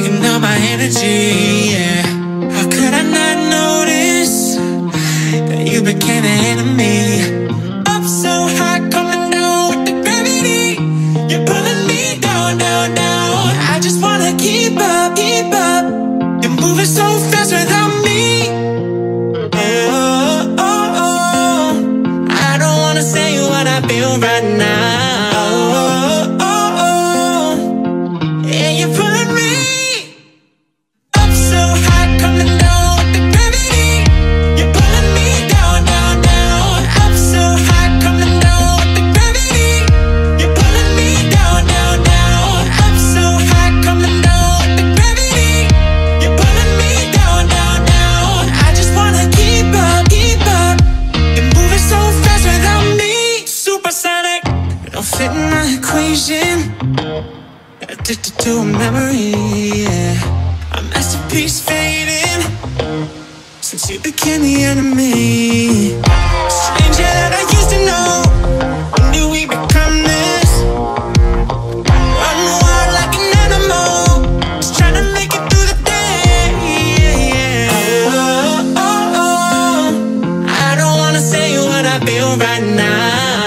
taking all my energy, yeah. How could I not notice that you became an enemy? Up so high, coming down with the gravity. You're pulling me down, down, down. I just wanna keep up, keep up. You're moving so fast without me. Oh, oh, oh. I don't wanna say what I feel right now. Addicted to a memory, yeah. A masterpiece fading Since you became the enemy. Stranger that I used to know. When did we become this? Wild like an animal. Just trying to make it through the day, oh, oh, oh, I don't wanna say what I feel right now.